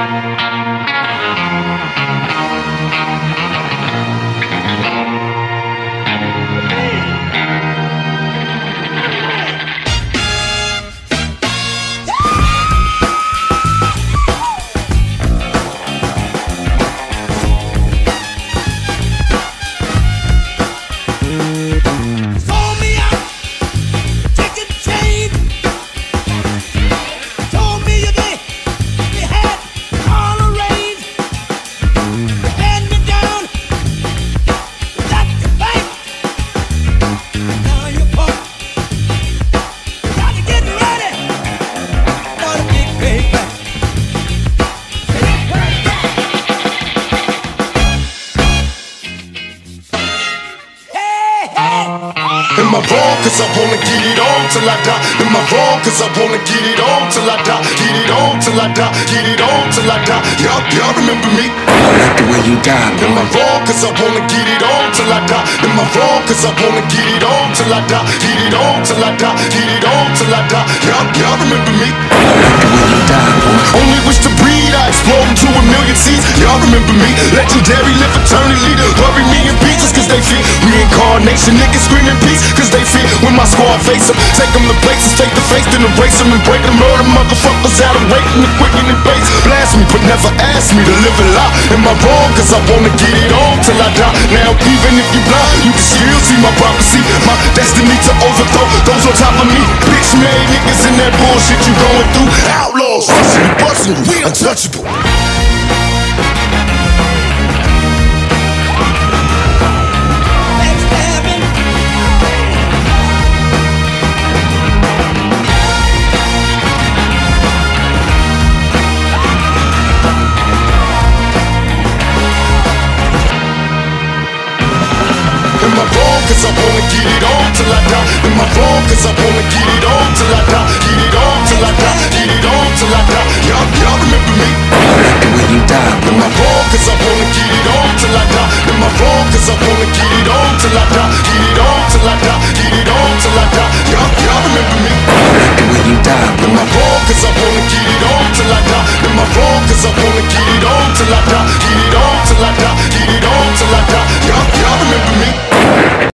Música Am I wrong? Cause I wanna get it on till I die. Am I wrong? Cause I wanna get it on till I die. Get it on till I die. Get it on till I die. Y'all, y'all remember me? I like the way you die, Am I wrong? Cause I wanna get it on till I die. Am I wrong? Cause I wanna get it on till I die. Get it on till I die. Get it on till I die. Y'all, y'all remember me? I like the way you die. Only wish to breed, I explode into a million seeds. Y'all remember me? Legendary, Reincarnation, niggas screaming peace cause they fear. When my squad face them, take them to places, take the face, then erase them and break them. Murder motherfuckers out of waiting and quicken and base. Blast me, but never ask me to live a lie. Am I wrong? Cause I wanna get it on till I die. Now, even if you blind, you can still see my prophecy. My destiny to overthrow those on top of me. Bitch made niggas in that bullshit you going through. Outlaws, rushing and busting, we untouchable. my phone cause I wanna get it on till I die. In my phone cause I wanna get it on till I die. Get it on till I die. Get it on till I die. Y'all, y'all remember me? Remember when you die. In my phone cause I wanna get it on till I die. In my phone cause I wanna